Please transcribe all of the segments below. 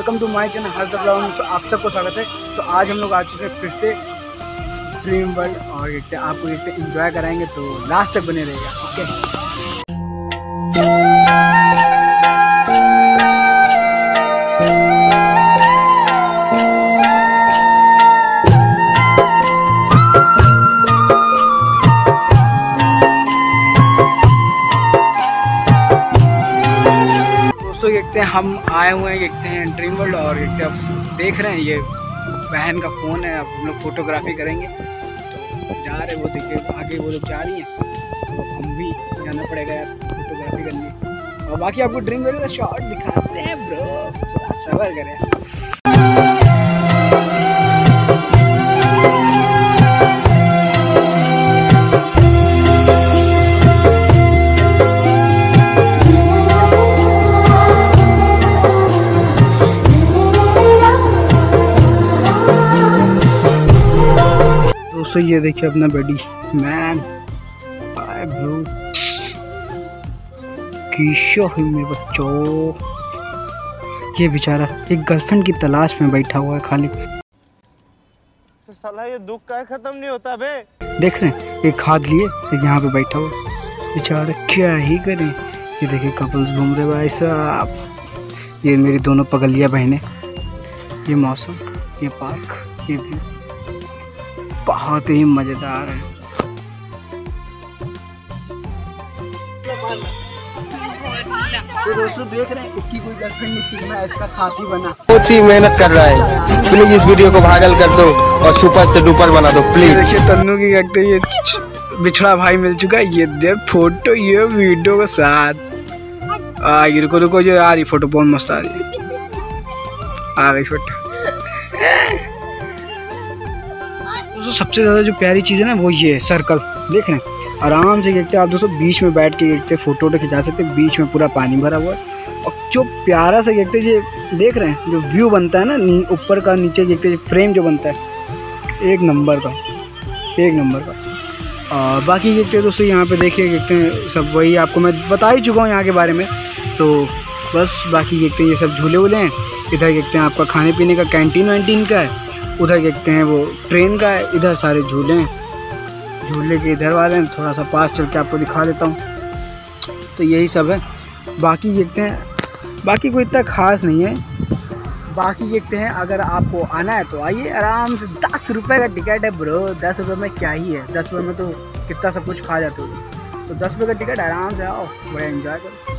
Welcome to my channel Harsh blog आप सबको स्वागत है। तो आज हम लोग आ चुके हैं फिर से ड्रीम वर्ल्ड और आपको देखते इंजॉय कराएँगे तो लास्ट तक बने रहेगा ओके दोस्तों देखते हैं, हम आए हुए हैं, देखते हैं ड्रीम वर्ल्ड और देखते हैं देख रहे हैं, ये बहन का फ़ोन है, अब हम लोग फोटोग्राफी करेंगे। तो जा रहे हैं वो देखिए, आगे वो लोग जा रही हैं। तो हम भी जाना पड़ेगा यार फोटोग्राफी करने। और बाकी आपको ड्रीम वर्ल्ड का शॉट दिखाते हैं ब्रो थोड़ा सबर करें। दोस्तों ये देखिए अपना बेडी मैन बाय ब्रो किशो है मेरे बच्चों. ये बेचारा एक गर्लफ्रेंड की तलाश में बैठा हुआ है खाली. साला ये दुख का खत्म नहीं होता बे. देख रहे हैं एक हाथ लिए एक यहाँ पे बैठा हुआ. बेचारा क्या ही करें. ये देखिए कपल्स घूम रहे भाई साहब. ये मेरी दोनों पगलिया बहनें. ये मौसम ये पार्क ये व्यू बहुत ही मज़ेदार है। तो दोस्तों देख रहे हैं इसकी कोई गर्लफ्रेंड नहीं थी मैं इसका साथी बना। बहुत ही मेहनत कर रहा है। प्लीज़ इस वीडियो को वायरल कर दो और सुपर से डुपर बना दो प्लीज़ देखिए तन्नू की कहते ये बिछड़ा भाई मिल चुका है। ये दे फ़ोटो ये वीडियो के साथ। आ ये रुको रुको जो आ रही फ़ोटो बहुत मस्त आ रही है। आ गई फ़ोटो दोस्तों, सबसे ज़्यादा जो प्यारी चीज़ है ना, वो ये है सर्कल देख रहे हैं? आराम से देखते हैं। आप दोस्तों, बीच में बैठ के देखते हैं फ़ोटो वोटो खिंचा सकते हैं। बीच में पूरा पानी भरा हुआ है। और जो प्यारा सा देखते ये देख रहे हैं, जो व्यू बनता है ना ऊपर का, नीचे देखते फ्रेम जो बनता है, एक नंबर का, एक नंबर का। और बाकी देखते हैं दोस्तों, यहाँ पे देखिए देखते हैं सब वही, आपको मैं बता ही चुका हूँ यहाँ के बारे में। तो बस, बाकी देखते हैं, ये सब झूले वूले हैं। इधर देखते हैं आपका खाने पीने का कैंटीन वैंटीन का है। उधर देखते हैं वो ट्रेन का है इधर सारे झूले हैं। झूले के इधर वाले हैं थोड़ा सा पास चल के आपको दिखा देता हूँ। तो यही सब है। बाकी देखते हैं, बाकी कोई इतना खास नहीं है। बाकी देखते हैं, अगर आपको आना है तो आइए, आराम से। दस रुपये का टिकट है ब्रो, दस रुपये में क्या ही है। दस रुपये में तो कितना सब कुछ खा जाते हो। तो दस रुपये का टिकट, आराम से आओ, बड़ा इन्जॉय करो।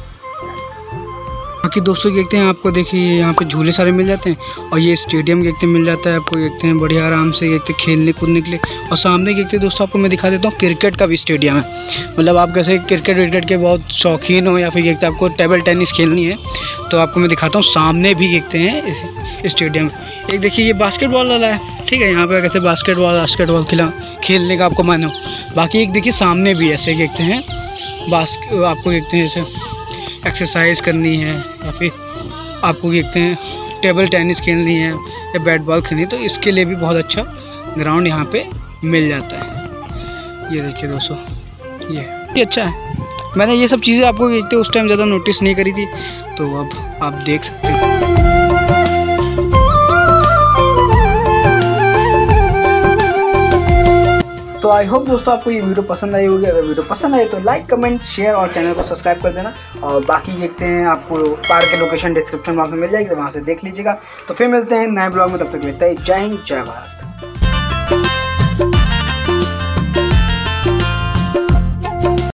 बाकी दोस्तों देखते हैं, आपको देखिए यहाँ पे झूले सारे मिल जाते हैं और ये स्टेडियम देखते मिल जाता है आपको देखते हैं बढ़िया आराम से देखते हैं, खेलने कूदने के लिए। और सामने देखते हैं दोस्तों, आपको मैं दिखा देता हूँ, क्रिकेट का भी स्टेडियम है। मतलब आप कैसे क्रिकेट विकेट के बहुत शौकीन हो या फिर देखते हैं, आपको टेबल टेनिस खेलनी है तो आपको मैं दिखाता हूँ, सामने भी देखते हैं स्टेडियम। एक देखिए, ये बास्केटबॉल वाला है, ठीक है, यहाँ पे कैसे बास्केटबॉल बास्केटबॉल खिला, खेलने का आपको मानो बाकी एक देखिए, सामने भी ऐसे देखते हैं, बास्क, आपको देखते हैं, जैसे एक्सरसाइज करनी है, या फिर आपको देखते हैं टेबल टेनिस खेलनी है, या बैट बॉल खेलनी है तो इसके लिए भी बहुत अच्छा ग्राउंड यहाँ पे मिल जाता है। ये देखिए दोस्तों, ये ये अच्छा है। मैंने ये सब चीज़ें आपको देखते उस टाइम ज़्यादा नोटिस नहीं करी थी तो अब आप देख सकते हैं। तो आई होप दोस्तों आपको ये वीडियो पसंद आई होगी। अगर वीडियो पसंद आए तो लाइक कमेंट शेयर और चैनल को सब्सक्राइब कर देना। और बाकी देखते हैं, आपको पार्क के लोकेशन डिस्क्रिप्शन बॉक्स में मिल जाएगी तो वहाँ से देख लीजिएगा। तो फिर मिलते हैं नए ब्लॉग में, तब तक मिलता हैं जय हिंद, जय भारत।